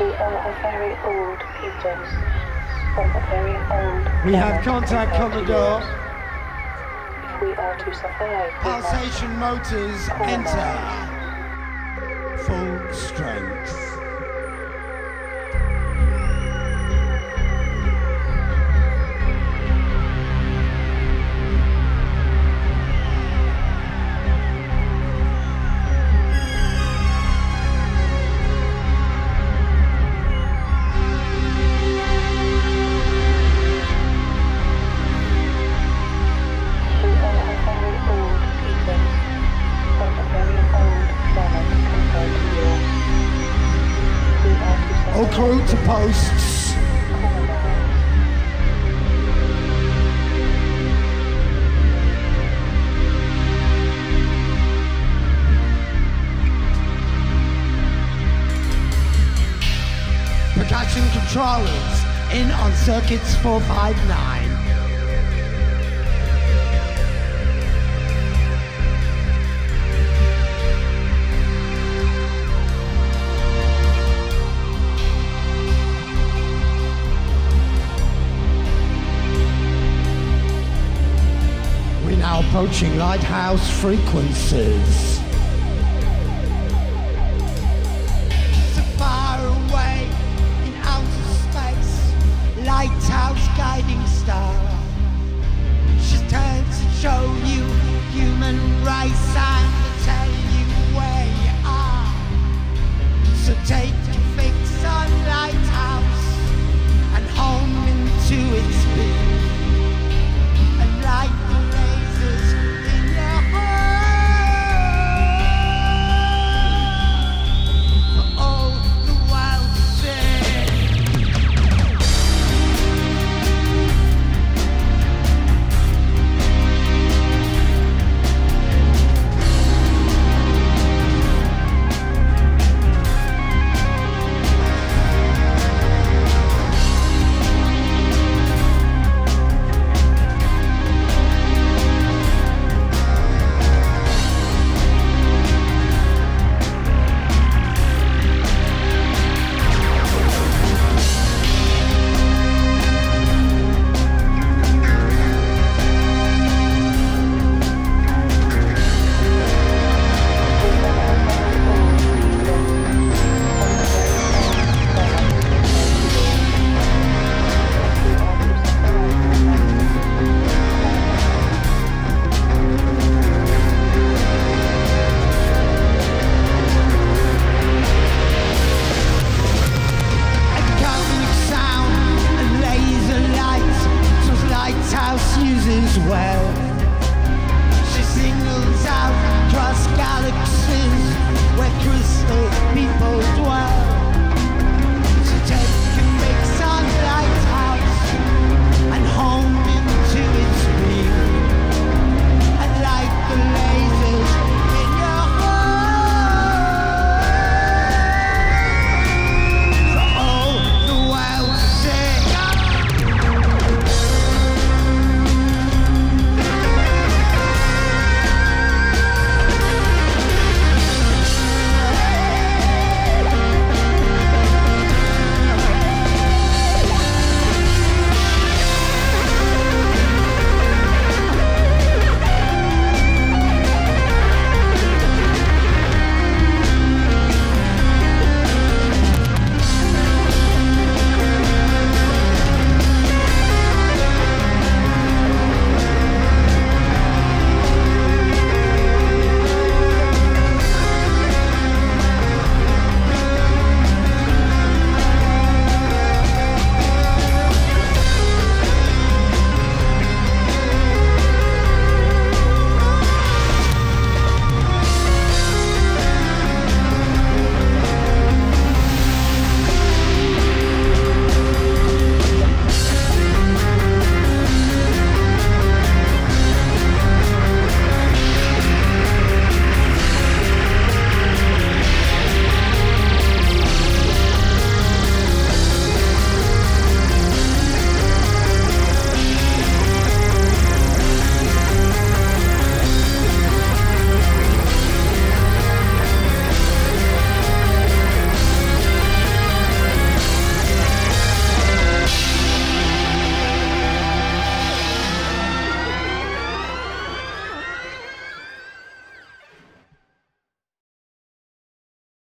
are a very old peoples from a very old We have contact, Commodore. If we are to survive, Pulsation motors enter. Full strength. To posts. Percussion controllers in on circuits 459. Now approaching lighthouse frequencies.